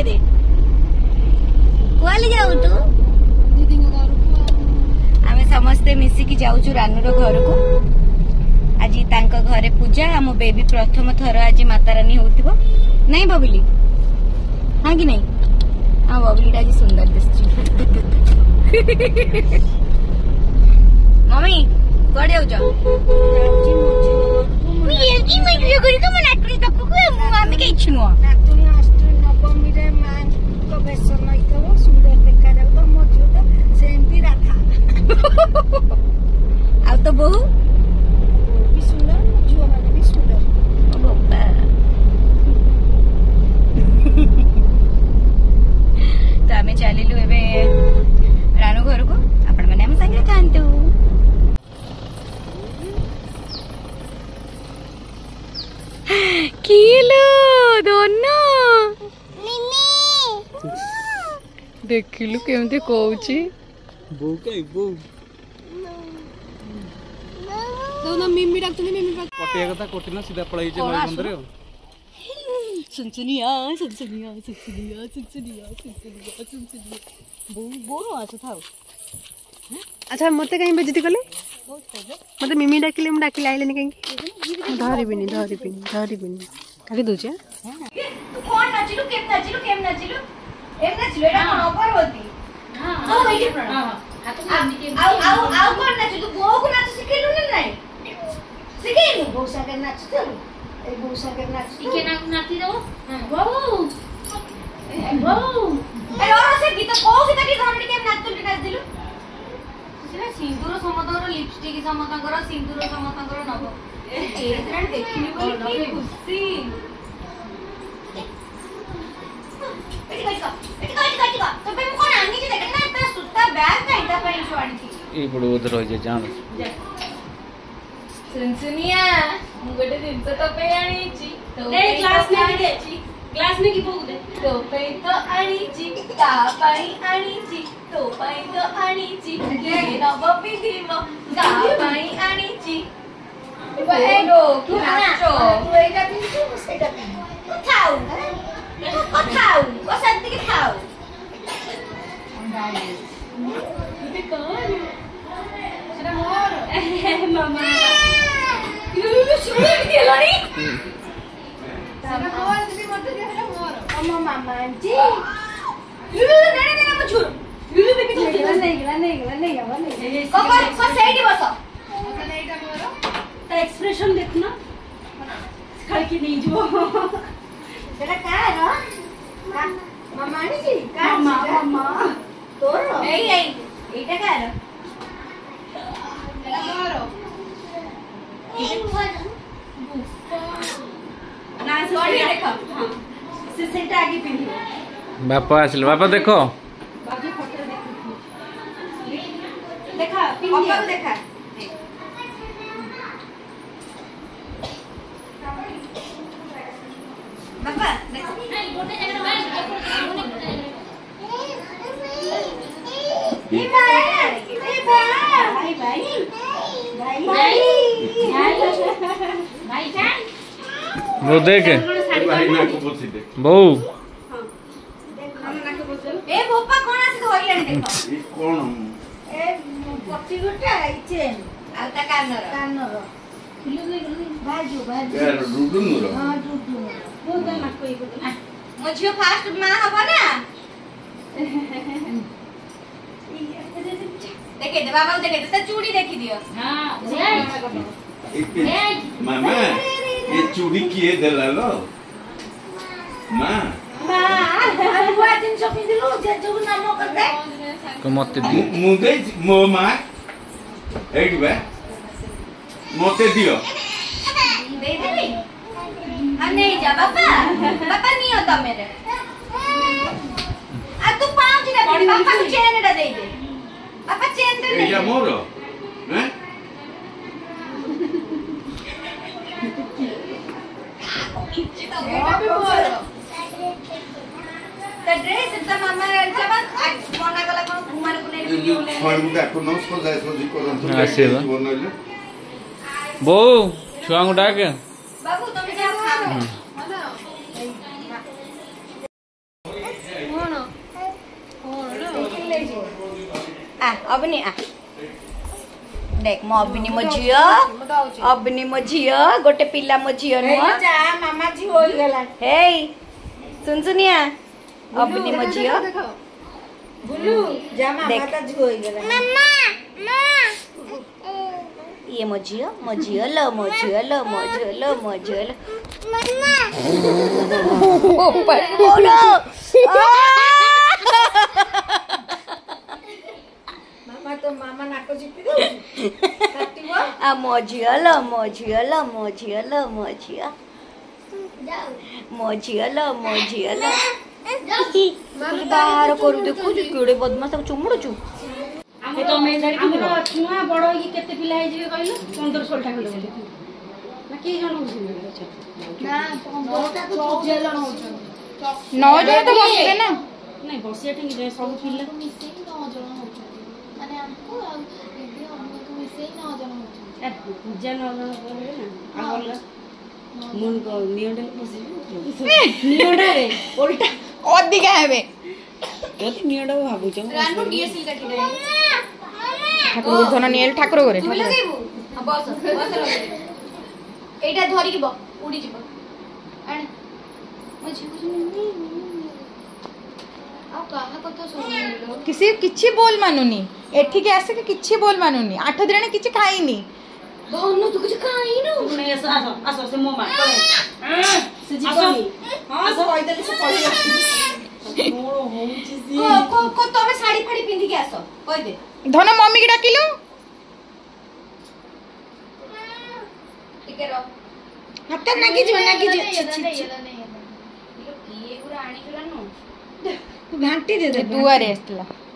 दे दे କୁଆଡ଼େ ଯାଉ ତୁ ଆମେ ସମସ୍ତେ ମିଶିକି ଯାଉଛୁ ରାନୁର ଘରକୁ ଆଜି ତାଙ୍କ ଘରେ ପୂଜା ଆମ ବେବି ପ୍ରଥମ ଥର ଆଜି ମାତାରାନୀ ହଉଥିବ ନାଇଁ ବବିଲି ହଁ କି ନାଇଁ ଆମ ବବିଲିଟା ଆଜି ସୁନ୍ଦର ଦିଶୁଛି ମମି କୁଆଡ଼େ ଯାଉଛ ମୁଁ ଏମିତି ମୁଁ ଭିଡ଼ିଓ କରିକି ମୋ ନାଟୁରୀ ତପକୁ ମୁଁ ଆମେ କିଛି ନୁହଁ بمیره من تو به سنایی تو سوده بکنه تو موجوده سنبی را تا او تو بو؟ بیسوله جوانه بیسوله તો અમે ચાલેલું હવે રાનુ ઘરકુ આપણે મને એમ સંગે કાંતુ કીલો દોનો देखिलु केमते कोउची बू कई बू तो ना मिम्मी डाक्तनी मिम्मी पा कटे कथा कोटिना सीधा पळाई जे मंदिर सुन सुनिया सुन सुनिया सुन सुनिया सुन सुनिया सुन सुनिया आछ थाओ अच्छा मते कहीं बेजती कले मते मिम्मी डाकिले म डाकिले आइले नि कहीं धरि बिनि धरि बिनि धरि बिनि काटे दोचे तू कोन नचिलु केत नचिलु केम नचिलु ଏମିତି ଝିଅ ଏଟା କଣ ଅଗରବତୀ ହଁ ଏଇଠି ଆଉ ଆଉ ଆଉ କଣ ନାଚୁ ତୁ ବୋଉକୁ ନାଚ ଶିଖେଇଲୁ ନା ନାଇଁ ଶିଖେଇଲୁ ବୋଉ ସାଙ୍ଗରେ ନାଚୁଥିଲୁ ଏଇ ବୋଉ ସାଙ୍ଗରେ ନାଚୁ ଟିକେ ନାଚି ଦେବ ବୋଉ ବୋଉ ସେ ଗୀତ କୋଉ ଗୀତ କି ଧରଣୀ କେମିତି ନାଚୁଥିଲି ନାଚିଥିଲୁ ସିନ୍ଦୁର ସମସ୍ତଙ୍କର ଲିପଷ୍ଟିକ ସମସ୍ତଙ୍କର ସିନ୍ଦୁର ସମସ୍ତଙ୍କର ନବ ଦେଖିଲି ବୋଲି ଖୁସି ఇప్పుడు రోజు జాను సున్సునియా ఇంకోటి దింత తొప్పై అణిచి గ్లాస్ గ్లాస్ నెకి పోగుదే తొప్పై తో అణిచి తాపై అణిచి తొప్పై తో అణిచి నవ పిదిమ తాపై అణిచి ఇప్పుడు ఏ డో కి నాచో తు ఏక తించు సెట mamaji. Lulu nene nene muncul. Lulu से बापा आसल बापा देखो बाकी বউ ମୋ ଝିଅ ଫାଷ୍ଟ ମା ହବ ନା দেখে দে বাবাও দেখে দে তার চুড়ি দেখি দিও হ্যাঁ মামা এ চুড়ি কিয়ে দিলা লো মতে মুগে মো মা এইটি বে মতে দিও नहीं जा पापा पापा नहीं होता मेरे अब तू पांच ना दे पापा को चेन ना दे दे पापा चेन तो नहीं ये मोरो हैं कितना बेटा भी मोरो ବୋଉ ଛୁଆଙ୍କୁ ଡାକେ ଅବିନି ଦେଖ ମୋ ଅବିନି ମୋ ଝିଅ ଅବିନି ମୋ ଝିଅ ଗୋଟେ ପିଲା ମୋ ଝିଅ ନୁହଁ ହେଇ ସୁନସୁନିଆ अपनी मो झियो ये मो झियो मो झियो ल मो झियो ल मो झियो ल मो झियो ल મામા તો મામા નાકો જીપી દો આ મોજીઓ લો મોજીઓ લો મોજીઓ લો મોજીઓ મોજીઓ લો મોજીઓ લો ବାହାର କରୁ ଦେଖୁଛୁ କେଡ଼େ ବଦମାସ ଚୁମୁଡ଼ୁଛୁ ଛୁଆ ବଡ଼ ହେଇକି କେତେ ପିଲା ହେଇଯିବେ କହିଲ ପନ୍ଦର ଷୋଳଟା ଖଣ୍ଡେ ନା କେଇ ଜଣ ନଅ ଜଣ ବସିବେ ନା ନାଇଁ ବସିବା ଠିକ ସବୁ ପିଲା ମିଶେଇକି ନଅ ଜଣ ହଉଛନ୍ତି ମାନେ ଆମକୁ ଆଉ ଦିଦି ଅନ୍ୟକୁ ମିଶେଇ ନଅ ଜଣ ହଉଛନ୍ତି ପୂଜା ନଅ ଜଣ କରିବେ ନା ଆଉ ଅଲଗା ମୁଁ ନିଅଣ୍ଟାରେ ବସିବି ନିଅଣ୍ଟାରେ ଓଲଟା और दिखा है वे যদি নিয়েটা ভাবুছ রানু ডিএসএল কাটি দে ঠাকুর ধন নিয়েল ঠাকুর ঘরে তুমি লগাইবু বস বস এইটা উড়ি যাব অন্য তো কিছু খাই না তুমি এসো আসো আসো সে মোমা চলো সে জিগো হ্যাঁ সে কই দিলে সে কই তবে শাড়ি ফাড়ি পিন্ধিকি আস কই দে ধন মম্মি কি ডাকিলু ଟିକେ ର ହାତ ନାଗିଯିବ ନାଗିଯିବ ଘାଣ୍ଟି ଦେ ଦୁଆରେ ଆସିଥିଲା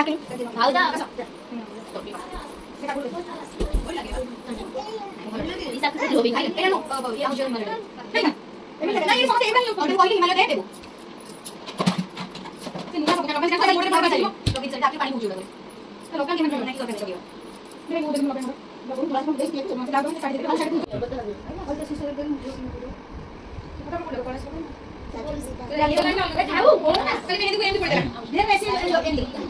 Jacqueline. Auda, pasok. Isa ko sa lobby. Ayun, ayun, ayun, ayun, ayun, ayun, ayun, Dahil sa kasi iba yung powder oil, himala dete mo. Sinuha sa pagkakamay, kasi mo rin para sa'yo. Login sa'yo, dati pa rin mo julo. Pero kan kiman na ikaw sa sa'yo. Hindi mo ubusin mo pa Bago mo mo best dito, mga laban sa sarili. Ang sarili. Ay, ako kasi sa sarili mo. Ano ko lang para sa'yo. Lagi na lang. Tao, oh, kasi hindi ko hindi pwede. Hindi kasi lo ending.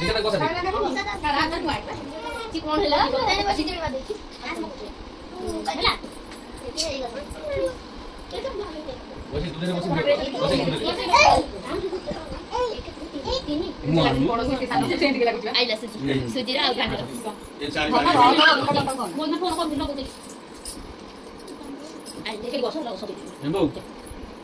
ভিতরে বসে ঠিক কোন হলো বসে তুলে বসে বসে তুলে আইলা সুজিরা আউ কাটা এ চার ফোন ফোন কোন দিন আইলে কে বসে লাও সব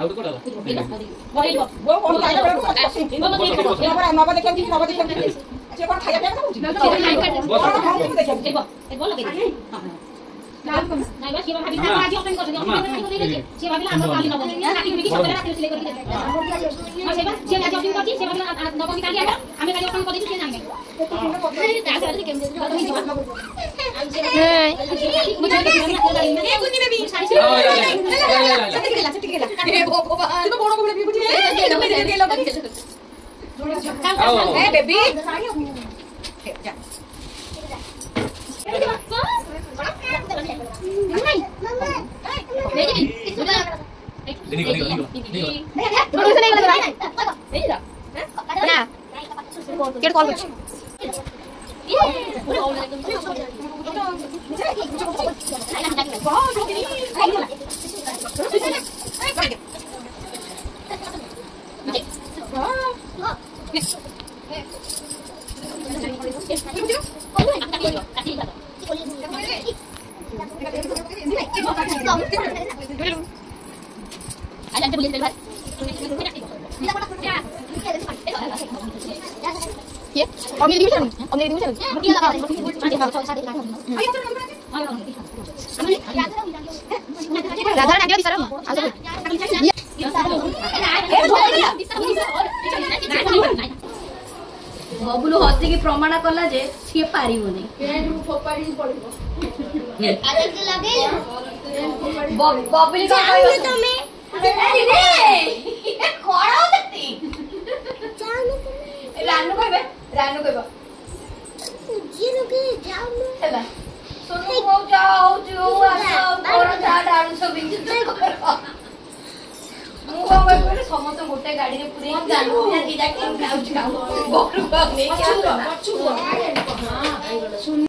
ଆଉ କୋଟା ସେ କଣ ଖାଇବା ପିଇବା କଥା କହୁଛି Hey, baby. Hey, yeah. ಕೇಳ್ಕೊಂಡು Thank you. অমনি হতে কি প্রমাণ কলা যে সে পারিবনি बबली का कोई तो मैं अरे रे ये खड़ा होता ती जानो तुम्हें रानू कहबे रानू कहबो ये लोगे जाओ मैं हेला सोनू हो जाओ जो आसो बड़ चा डाल सब इंजॉय करो ମୁଁ କଣ କହିବି କହିଲେ ସମସ୍ତେ ଗୋଟେ ଗାଡିରେ ପୁରେଇକି ଜାଣୁ ଦିଟା କିଲୋ ଯାଉଛି ଆଉ ବରୁ ନେଇକି ଆସ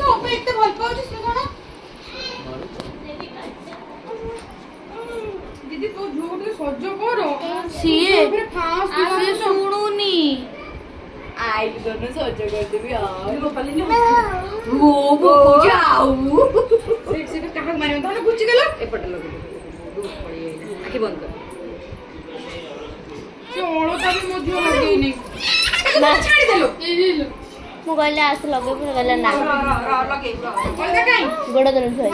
ତୁ ଅପେ ଏତେ ଭଲ ପାଉଛୁ ସ୍ନେହଣ ଦିଦି ତୋ ଝିଅକୁ ସଜ କର ସିଏ ସିଏ ଶୁଣୁନି ଆଇଲି ତୋର ସଜ କରିଦେବି ଆଉ ମୋ ପକଉଛି ଆଉ ସେଟା କାହାକୁ ମାରିବ ତାହେଲେ ଘୁଚିଦେଲ ଏପଟେ ଲଗେଇଦେବି ଆଖି ବନ୍ଦ କର ସେ ଅଳତା ବି ମଧ୍ୟ ଲଗେଇନି ଛାଡ଼ିଦେଲୁ মোবাইলে আছে লগে মোবাইলে না গোড়া ধরে ধরে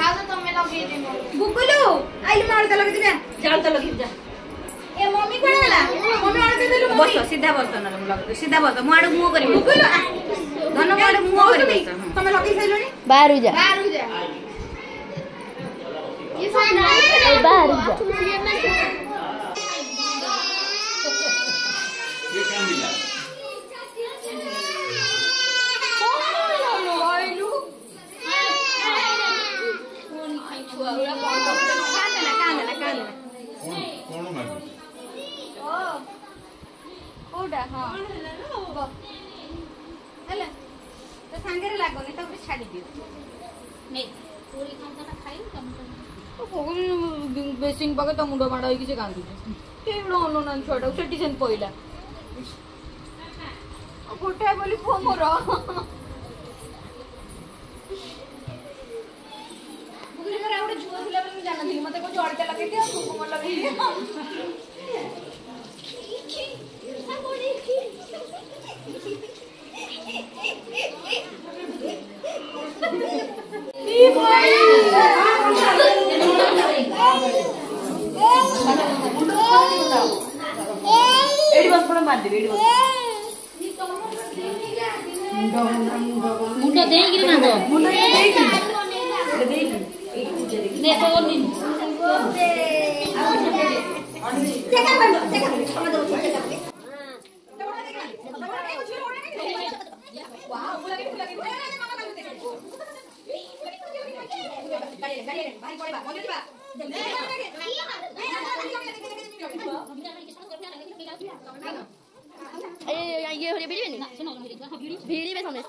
গুগলু আইলি মারতে লগে দিবে জাল তো লগে যা এ মমি কোন গলা মমি আড়তে দিলু বস সিধা বস না লগে সিধা বস মু আড়ু মুহ করি গুগলু ধন মু আড়ু মুহ করি তুমি লগে সাইলনি বাহারু যা বাহারু যা ये साइन है बाहर जा ये काम मिला କୋଉଟା ହଁ ହେଲା ତା ସାଙ୍ଗରେ ଲାଗୁନି ତାପରେ ଛାଡ଼ିଦିଅ ନେଇ ପାଖେ ତା ମୁଣ୍ଡ ମାଡ଼ ହେଇକି ସେ କାନ୍ଦୁଛି କେହି ଗୋଟେ ଅନଉନାହାନ୍ତି ଛୁଆଟାକୁ ସେଠି ସେମିତି ପଇଲା ଗୋଟାଏ ବୋଲି ପୁଅ ମୋର ଜଳିତା ଲଗେଇ ଦିଅ କୁକୁମ ଲଗେଇ ଦିଅ ଏଇଠି ବସ ପଡ଼ ମାରିଦେବି ଏଇଠି ବସ ମୁଣ୍ଡ ଦେଇକିରି ନା ମୁଣ୍ଡ ଦେଇକି ଦେଖ ビリビリさんです。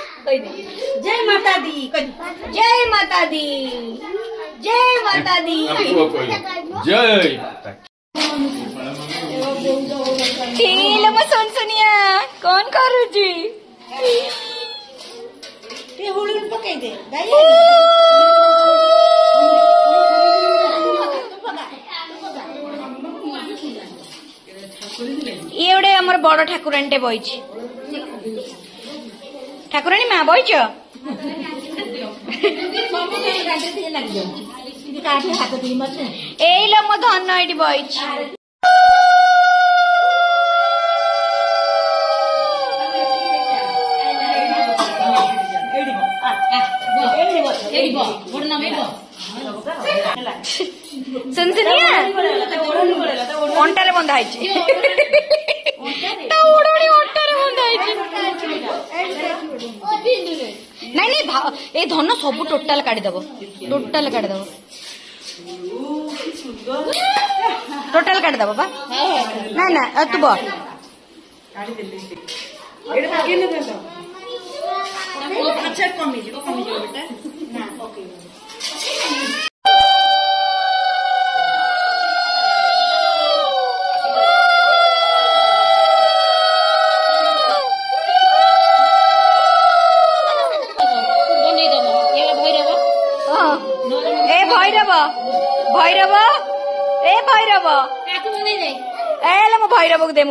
કહી દે જય માતા દી કહી જય માતા દી જય માતા ଇଏ ଗୋଟେ ଆମର ବଡ ଠାକୁରାଣୀଟେ ঠাকুরানি মা বইছ এই লোক মো ধন্য এটি বইছি অন্টারে বন্ধা হয়েছে অন্টারে হয়েছে ନାଇଁ ନାଇଁ ଏ ଧନ ସବୁ ଟୋଟାଲ କାଢ଼ିଦେବ ଟୋଟାଲ କାଢ଼ିଦେବ ଟୋଟାଲ କାଢ଼ିଦେବ ବା ନାଇଁ ନା ତୁ ବ કાકુ મને નહીં એ લે હું ભાઈરા બોક દે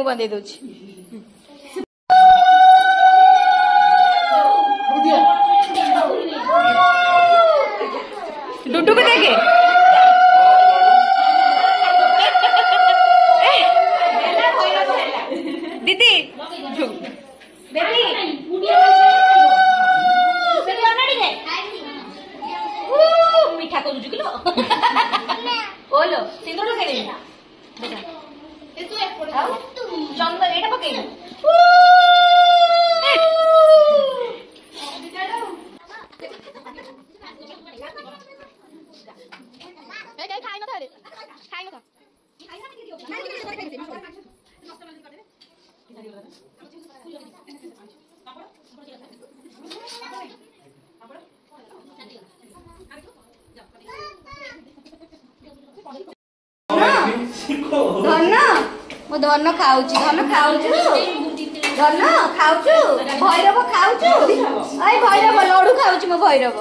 ଧନ ମୋ ଧନ ଖାଉଛି ଧନ ଖାଉଛୁ ଧନ ଖାଉଛୁ ଭୈରବ ଖାଉଛୁ ଏଇ ଭୈରବ ଲଡୁ ଖାଉଛି ମୋ ଭୈରବ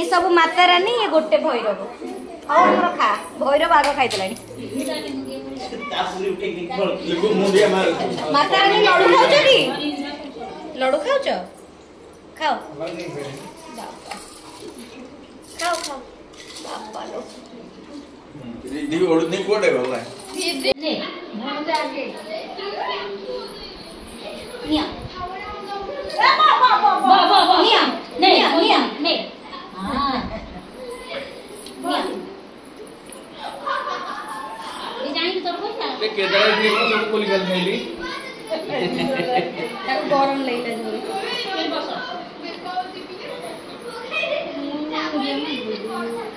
ଏ ସବୁ ମାତାରାନୀ ଇଏ ଗୋଟେ ଭୈରବ ହଉ ଆମର ଖା ଭୈରବ ଆଗ ଖାଇଦେଲାଣି ମାତାରାନୀ ଲଡୁ ଖାଉଛ କି ଲଡୁ ଖାଉଛ ଖାଅ ଖାଅ ଖାଅ ବାବା ଲୋ दीदी दीदी भी ने भाग जाके दिव्य ओढणी कोण आहे बाबा हाँ। तो केदार चौकुल गेली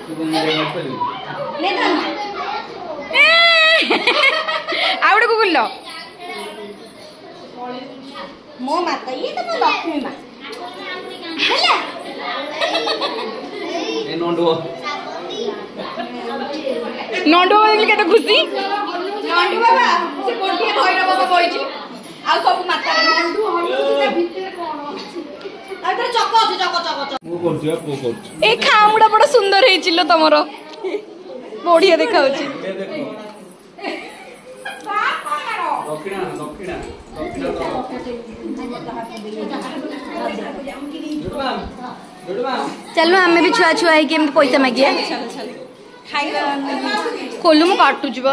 नहीं लागला Netanyahu. ଆଉ ଗୋଟେ କୁକୁର ମୋ ନଣ୍ଡୁ ବାବା କେତେ ଖୁସି କହିଛି ଆଉ ସବୁ ମାତା ଏ ଖାମୁଡା ବଡ ସୁନ୍ଦର ହେଇଛି ଲୋ ତମର ବଢିଆ ଦେଖାଉଛି चल दक्षिणा तो। हमें भी छुआ छुआ है कि हम पैसा मागे खोलू मु कटु जब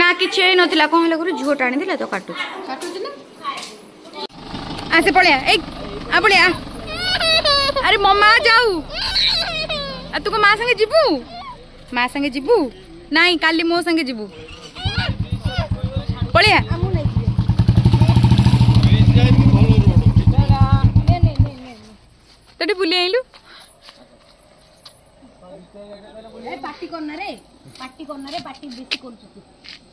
ना किसी ना कहला कह झूठ टाणी दे तो काटु आसे पड़िया अरे ममा जाऊ तुक माँ संगे जीवु माँ संगे जीवु ନାଇଁ କାଲି ମୋ ସାଙ୍ଗେ ଯିବୁ ପଳେଇଆ ତୋଠି ବୁଲି ଆଇଲୁ ପାଟି କର୍ଣ୍ଣାରେ ପାଟି କର୍ଣ୍ଣାରେ ପାଟି ବେଶୀ କରୁଛୁ